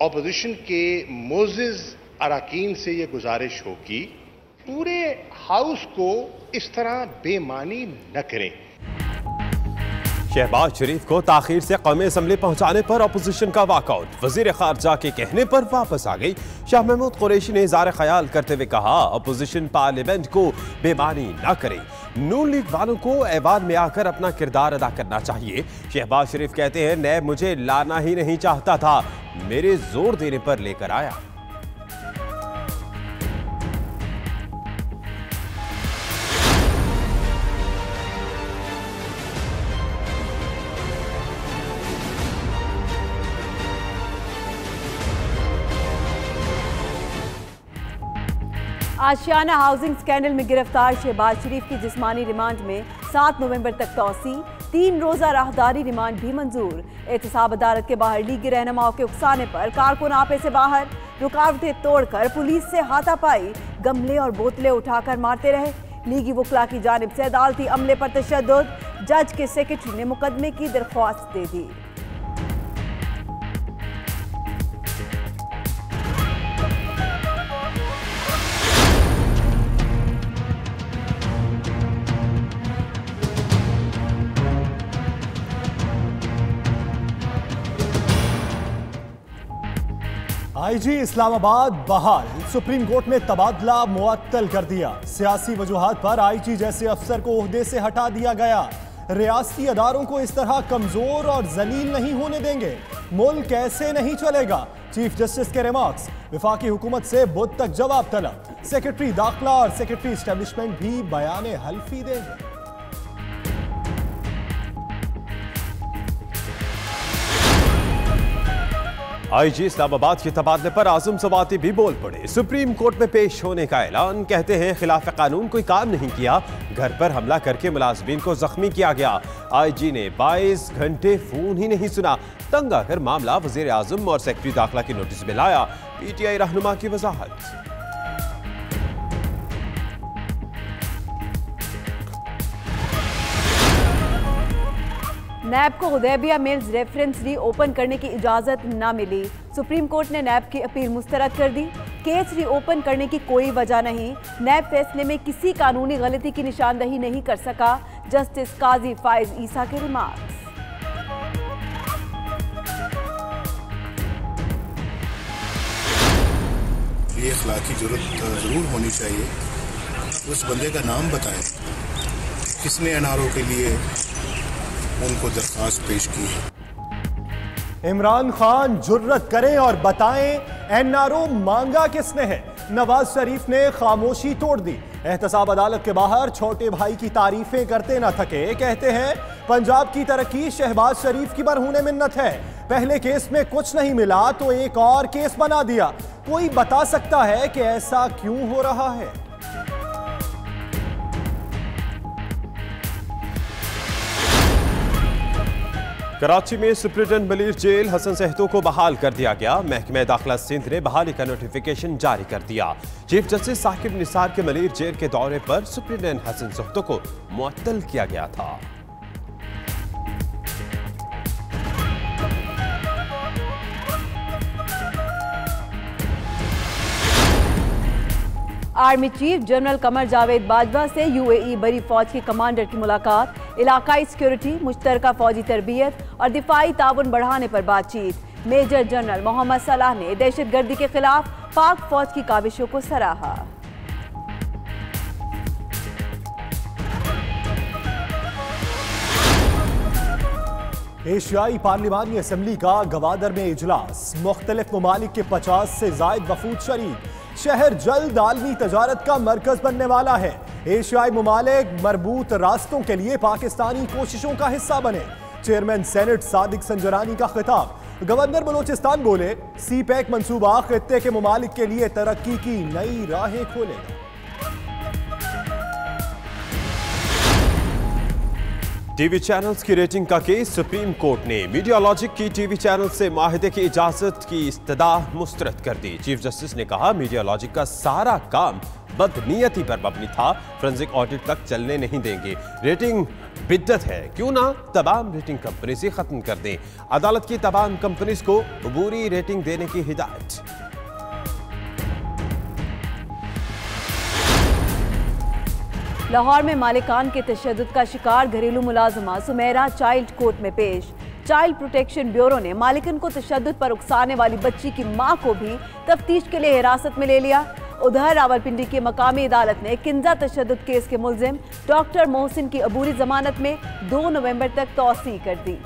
Opposition کے Moses اراکین سے یہ گزارش ہوگی، پورے ہاؤس کو اس طرح بے معنی نہ کریں۔ شہباز شریف کو تاخیر سے قومی اسمبلی پہنچانے پر اپوزیشن کا واک آؤٹ وزیر خارجہ کے کہنے پر واپس آ گئی۔ شاہ محمود قریشی نے اظہار خیال کرتے ہوئے کہا، اپوزیشن پارلیمنٹ کو بے معنی نہ کرے۔ نون لیگ والوں کو ایوان میں آ کر اپنا کردار ادا کرنا چاہیے۔ شہباز شریف کہتے ہیں نیب مجھے لانا ہی نہیں چاہتا تھا، میرے زور دینے پر لے کر آیا۔ آشیانہ ہاؤسنگ سکینڈل میں گرفتار شہباز شریف کی جسمانی ریمانڈ میں سات نومبر تک توسیع، تین روزہ راہداری ریمانڈ بھی منظور۔ احتساب عدالت کے باہر لیگی رہنماؤں کے اکسانے پر کارکن آپے سے باہر۔ رکاوٹیں توڑ کر پولیس سے ہاتھا پائی، گملے اور بوتلیں اٹھا کر مارتے رہے۔ لیگی وکلا کی جانب سے عدالتی عملے پر تشدد، جج کے سیکرٹری نے مقدمے کی درخواست دے دی۔ آئی جی اسلام آباد بحال، سپریم کورٹ نے تبادلہ معطل کر دیا۔ سیاسی وجوہات پر آئی جی جیسے افسر کو عہدے سے ہٹا دیا گیا۔ ریاستی اداروں کو اس طرح کمزور اور ذلیل نہیں ہونے دیں گے۔ ملک ایسے نہیں چلے گا؟ چیف جسٹس کے ریمارکس۔ وفاقی حکومت سے بدھ تک جواب طلب۔ سیکرٹری داخلہ اور سیکرٹری اسٹیبلشمنٹ بھی بیان حلفی دیں گے۔ آئی جی اسلام آباد کے تبادلے پر اعظم سواتی بھی بول پڑے۔ سپریم کورٹ میں پیش ہونے کا اعلان۔ کہتے ہیں، خلاف قانون کوئی کام نہیں کیا۔ گھر پر حملہ کر کے ملازمین کو زخمی کیا گیا۔ آئی جی نے بائیس گھنٹے فون ہی نہیں سنا۔ تنگ آ کر معاملہ وزیر اعظم اور سیکٹری داخلہ کی نوٹس میں لایا۔ پی ٹی آئی رہنما کی وضاحت۔ نیب کو حدیبیہ میلز ریفرنس ری اوپن کرنے کی اجازت نہ ملی۔ سپریم کورٹ نے نیب کی اپیل مسترد کر دی۔ کیس ری اوپن کرنے کی کوئی وجہ نہیں۔ نیب فیصلے میں کسی قانونی غلطی کی نشاندہی نہیں کر سکا۔ جسٹس قاضی فائز عیسیٰ کے ریمارکس۔ یہ اخلاقی ضرورت ضرور ہونی چاہیے۔ اس بندے کا نام بتائیں۔ کس نے این آر او کے لیے ان کو درخواست پیش کی ہے۔ عمران خان جرت کریں اور بتائیں این آر او مانگا کس نے ہے۔ نواز شریف نے خاموشی توڑ دی۔ احتساب عدالت کے باہر چھوٹے بھائی کی تعریفیں کرتے نہ تھکے۔ کہتے ہیں، پنجاب کی ترقی شہباز شریف کی برہون منت ہے۔ پہلے کیس میں کچھ نہیں ملا تو ایک اور کیس بنا دیا۔ کوئی بتا سکتا ہے کہ ایسا کیوں ہو رہا ہے؟ کراچی میں سپریڈنٹ بلیر جیل حسن سہتو کو بحال کر دیا گیا۔ محکمہ داخلہ سندھ نے بحالی کا نوٹیفیکیشن جاری کر دیا۔ چیف جسٹس ثاقب نثار کے ملیر جیل کے دورے پر سپریڈنٹ حسن سہتو کو معطل کیا گیا تھا۔ Army chief general Qamar Javed Bajwa سے یو اے ای بری فوج کی کمانڈر کی ملاقات، علاقائی سیکیورٹی، مشترکہ فوجی تربیت اور دفاعی تعاون بڑھانے پر بات چیت۔ میجر جنرل محمد صلاح نے دہشت گردی کے خلاف پاک فوج کی کاوشوں کو سراہا۔ ایشیائی پارلیمانی اسمبلی کا گوادر میں اجلاس، مختلف ممالک کے پچاس سے زائد وفود شریک۔ شہر جلد عالمی تجارت کا مرکز بننے والا ہے۔ ایشیائی ممالک مربوط راستوں کے لیے پاکستانی کوششوں کا حصہ بنے۔ چیئرمین سینٹ صادق سنجرانی کا خطاب۔ گورنر بلوچستان بولے، سی پیک منصوبہ خطے کے ممالک کے لیے ترقی کی نئی راہیں کھولے ٹی وی چینلز کی ریٹنگ کا کیس سپریم کورٹ نے میڈیا لاجک کی ٹی وی چینل سے معاہدے کی اجازت کی استدا مسترد کر دی۔ چیف جسٹس نے کہا، میڈیا لاجک کا سارا کام بدنیتی پر مبنی تھا۔ فرنزک آڈٹ تک چلنے نہیں دیں گے۔ ریٹنگ بدت ہے۔ کیوں نہ تمام ریٹنگ کمپنیز ہی ختم کر دیں۔ عدالت کی تمام کمپنیز کو عبوری ریٹنگ دینے کی ہدایت۔ لاہور میں مالکان کے تشدد کا شکار گھریلو ملازمہ سمیرا چائلڈ کورٹ میں پیش۔ چائلڈ پروٹیکشن بیورو نے مالکن کو تشدد پر اکسانے والی بچی کی ماں کو بھی تفتیش کے لیے حراست میں لے لیا۔ ادھر راولپنڈی کی مقامی عدالت نے کنزا تشدد کیس کے ملزم ڈاکٹر محسن کی عبوری ضمانت میں دو نومبر تک توسیع کر دی۔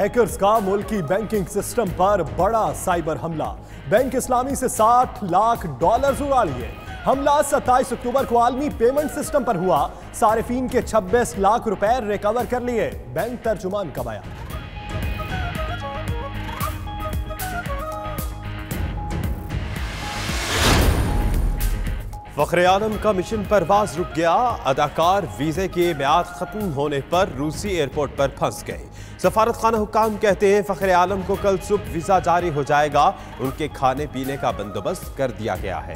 ہیکرز کا ملکی بینکنگ سسٹم پر بڑا سائبر حملہ۔ بینک اسلامی سے ساٹھ لاکھ ڈالرز اڑا لیے۔ حملہ ستائیس اکتوبر کو عالمی پیمنٹ سسٹم پر ہوا۔ صارفین کے چھبیس لاکھ روپے ریکور کر لیے۔ بینک ترجمان کا بیان۔ فخر عالم کا مشن پرواز رک گیا۔ اداکار ویزے کے میعاد ختم ہونے پر روسی ایئرپورٹ پر پھنس گئے۔ سفارت خانہ حکام کہتے ہیں فخر عالم کو کل صبح ویزا جاری ہو جائے گا۔ ان کے کھانے پینے کا بندوبست کر دیا گیا ہے۔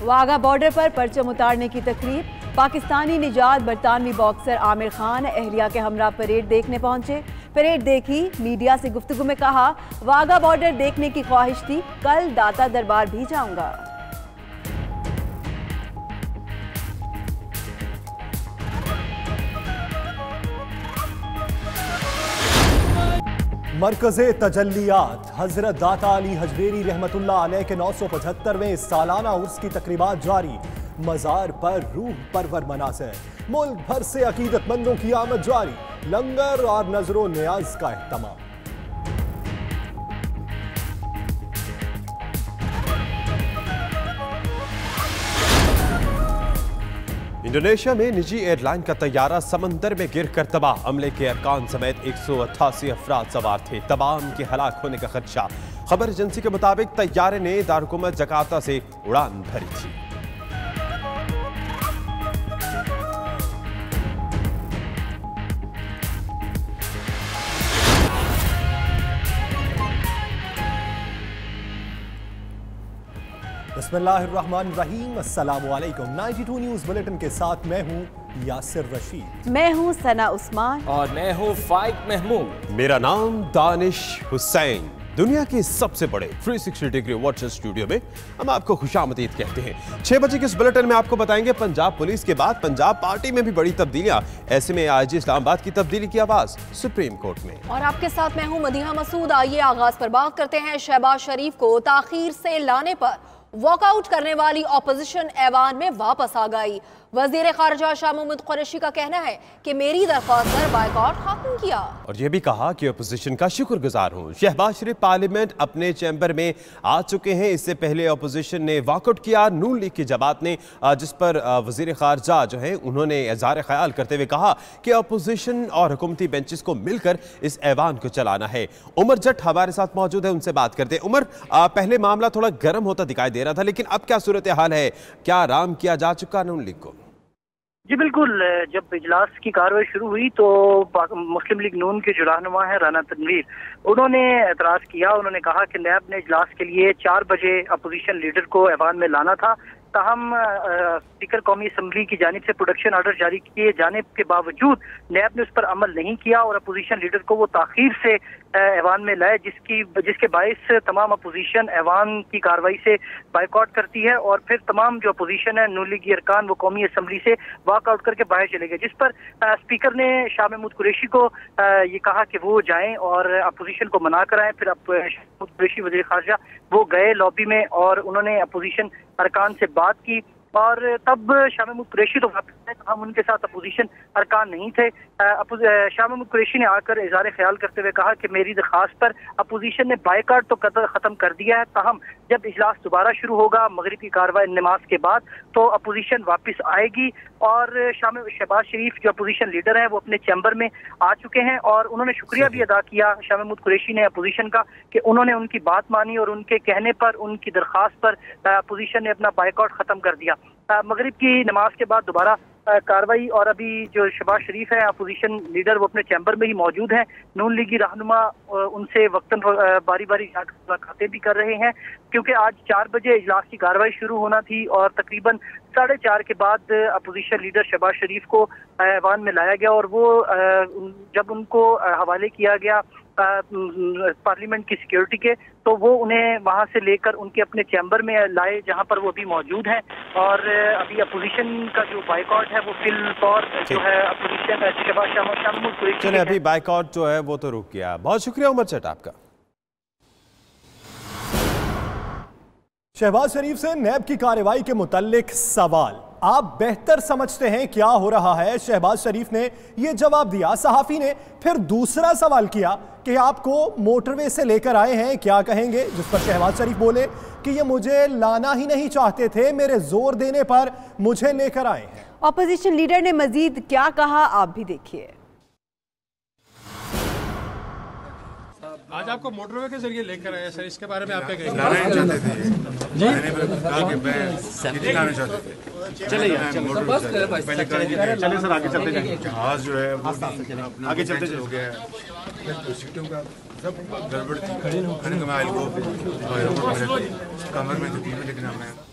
واغا بارڈر پر پرچم اتارنے کی تقریب۔ پاکستانی نجات برطانوی باکسر عامر خان اہلیہ کے ہمراہ پریڈ دیکھنے پہنچے۔ پریڈ دیکھی، میڈیا سے گفتگو میں کہا، واگا بارڈر دیکھنے کی خواہش تھی، کل داتا دربار بھی جاؤں گا۔ مرکز تجلیات، حضرت داتا علی حجویری رحمت اللہ علیہ کے نو سو سالانہ عرص کی تقریبات جاری۔ مزار پر روح پرور مناظر۔ ملک بھر سے عقیدت مندوں کی آمد جاری۔ لنگر اور نظر و نیاز کا اہتمام۔ انڈونیشیا میں نجی ایئر لائن کا طیارہ سمندر میں گر کر تباہ۔ عملے کے ارکان سمیت ایک سو اٹھاسی افراد سوار تھے۔ تمام کے ہلاک ہونے کا خدشہ۔ خبر ایجنسی کے مطابق، طیارے نے دارکومت جکارتا سے اڑان بھری تھی۔ بسم اللہ الرحمن الرحیم السلام علیکم۔ 92 نیوز بلٹن کے ساتھ میں ہوں یاسر رشید۔ میں ہوں سنا عثمان۔ اور میں ہوں فائق محمود۔ میرا نام دانش حسین۔ دنیا کے سب سے بڑے 360 ڈگری واٹس سٹوڈیو میں ہم آپ کو خوش آمدید کہتے ہیں۔ چھ بجے کے اس بلٹن میں آپ کو بتائیں گے پنجاب پولیس کے بعد پنجاب پارٹی میں بھی بڑی تبدیلیاں۔ ایسے میں آج جی اسلام آباد کی تبدیلی کی آواز سپریم کورٹ میں۔ اور آپ کے ساتھ میں ہوں مدیحہ مسعود۔ آئیے آغاز پر بات کرتے ہیں شہباز شریف کو تاخیر سے لانے پر۔ واک آؤٹ کرنے والی اپوزیشن ایوان میں واپس آ گئی۔ وزیر خارجہ شاہ محمد قریشی کا کہنا ہے کہ میری درخواست پر بائیک آؤٹ کیا۔ اور یہ بھی کہا کہ اپوزیشن کا شکر گزار ہوں۔ شہباز شریف پارلیمنٹ اپنے چیمبر میں آ چکے ہیں۔ اس سے پہلے اپوزیشن نے واک آؤٹ کیا۔ نون لیگ کی جماعت نے جس پر وزیر خارجہ جو ہیں، انہوں نے اظہار خیال کرتے ہوئے کہا کہ اپوزیشن اور حکومتی بینچز کو مل کر اس ایوان کو چلانا ہے۔ عمر جٹ ہمارے ساتھ موجود ہے ان سے بات کرتے عمر پہلے معاملہ تھوڑا گرم ہوتا دکھائی دے رہا تھا، لیکن اب کیا صورتحال ہے؟ کیا رام کیا جا چکا نون لیگ کو؟ جی بالکل، جب اجلاس کی کاروائی شروع ہوئی تو مسلم لیگ نون کے جو رہنما ہیں، رانا تنویر، انہوں نے اعتراض کیا، انہوں نے کہا کہ نیب نے اجلاس کے لیے چار بجے اپوزیشن لیڈر کو ایوان میں لانا تھا۔ تاہم اسپیکر قومی اسمبلی کی جانب سے پروڈکشن آرڈر جاری کیے جانے کے باوجود نیب نے اس پر عمل نہیں کیا اور اپوزیشن لیڈر کو وہ تاخیر سے ایوان میں لائے، جس کی، جس کے باعث تمام اپوزیشن ایوان کی کاروائی سے بائک آؤٹ کرتی ہے اور پھر تمام جو اپوزیشن ہے، نولی لیگی ارکان وہ قومی اسمبلی سے واک آؤٹ کر کے باہر چلے گئے، جس پر اسپیکر نے شاہ محمود قریشی کو یہ کہا کہ وہ جائیں اور اپوزیشن کو منع کرائیں، پھر شاہ محمود قریشی، وزیر خارجہ وہ گئے لابی میں اور انہوں نے اپوزیشن ارکان سے بات کی۔ اور تب شاہ محمود قریشی تو واپس ہیں ہم ان کے ساتھ اپوزیشن ارکان نہیں تھے شاہ محمود قریشی نے آ کر اظہار خیال کرتے ہوئے کہا کہ میری درخواست پر اپوزیشن نے بائیکاٹ تو ختم کر دیا ہے، تاہم جب اجلاس دوبارہ شروع ہوگا مغربی کاروائی نماز کے بعد تو اپوزیشن واپس آئے گی اور شام شہباز شریف جو اپوزیشن لیڈر ہیں وہ اپنے چیمبر میں آ چکے ہیں اور انہوں نے شکریہ بھی ادا کیا شاہ محمود قریشی نے اپوزیشن کا کہ انہوں نے ان کی بات مانی اور ان کے کہنے پر ان کی درخواست پر اپوزیشن نے اپنا بائیکاٹ ختم کر دیا۔ مغرب کی نماز کے بعد دوبارہ کاروائی اور ابھی جو شباز شریف ہے، اپوزیشن لیڈر وہ اپنے چیمبر میں ہی موجود ہیں۔ نون لیگی رہنما ان سے وقتاً باری باری ملاقاتیں بھی کر رہے ہیں۔ کیونکہ آج چار بجے اجلاس کی کاروائی شروع ہونا تھی اور تقریباً ساڑھے چار کے بعد اپوزیشن لیڈر شہباز شریف کو ایوان میں لایا گیا اور وہ جب ان کو حوالے کیا گیا پارلیمنٹ کی سیکیورٹی کے تو وہ انہیں وہاں سے لے کر ان کے اپنے چیمبر میں لائے جہاں پر وہ ابھی موجود ہیں۔ اور ابھی اپوزیشن کا جو بائک آؤٹ ہے وہ فی الطور جو ہے اپوزیشن چلے ابھی بائک آؤٹ جو ہے وہ تو رک گیا۔ بہت شکریہ عمر چٹ آپ کا۔ شہباز شریف سے نیب کی کارروائی کے متعلق سوال۔ آپ بہتر سمجھتے ہیں کیا ہو رہا ہے؟ شہباز شریف نے یہ جواب دیا۔ صحافی نے پھر دوسرا سوال کیا کہ آپ کو موٹر وے سے لے کر آئے ہیں، کیا کہیں گے؟ جس پر شہباز شریف بولے کہ یہ مجھے لانا ہی نہیں چاہتے تھے، میرے زور دینے پر مجھے لے کر آئے ہیں۔ اپوزیشن لیڈر نے مزید کیا کہا؟ آپ بھی دیکھیے۔ آج آپ کو موٹر وے کے ذریعے لے کر آئے سر اس کے بارے میں آپ کیا کہیں چلے سر آگے چلتے جائیں۔ جہاز جو ہے آگے چلتے ہو گیا۔ سیٹوں کا گڑبڑ تھی۔ کمر میں لیکن ہمیں